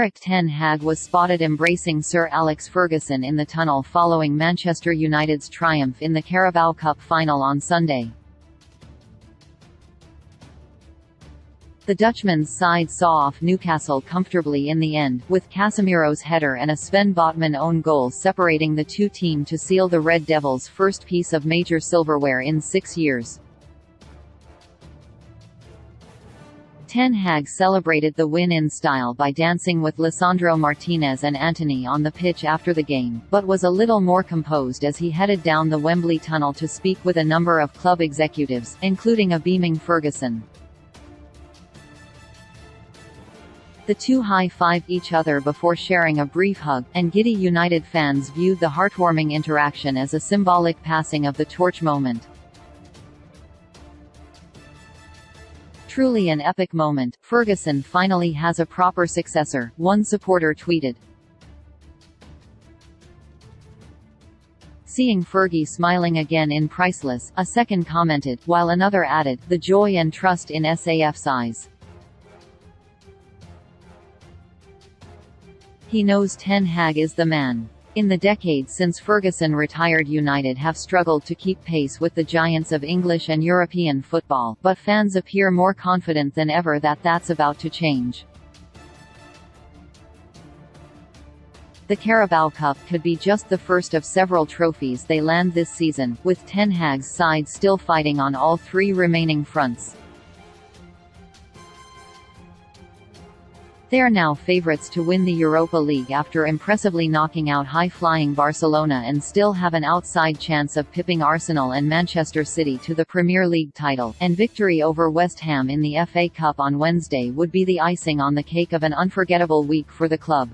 Erik ten Hag was spotted embracing Sir Alex Ferguson in the tunnel following Manchester United's triumph in the Carabao Cup final on Sunday. The Dutchman's side saw off Newcastle comfortably in the end, with Casemiro's header and a Sven Botman own goal separating the two team to seal the Red Devils' first piece of major silverware in six years. Ten Hag celebrated the win in style by dancing with Lisandro Martinez and Antony on the pitch after the game, but was a little more composed as he headed down the Wembley tunnel to speak with a number of club executives, including a beaming Ferguson. The two high-fived each other before sharing a brief hug, and Giddy United fans viewed the heartwarming interaction as a symbolic passing of the torch moment. Truly an epic moment, Ferguson finally has a proper successor, one supporter tweeted. Seeing Fergie smiling again in priceless, a second commented, while another added, the joy and trust in SAF's eyes. He knows Ten Hag is the man. In the decades since Ferguson retired United have struggled to keep pace with the giants of English and European football, but fans appear more confident than ever that that's about to change. The Carabao Cup could be just the first of several trophies they land this season, with Ten Hag's side still fighting on all three remaining fronts. They are now favourites to win the Europa League after impressively knocking out high-flying Barcelona and still have an outside chance of pipping Arsenal and Manchester City to the Premier League title, and victory over West Ham in the FA Cup on Wednesday would be the icing on the cake of an unforgettable week for the club.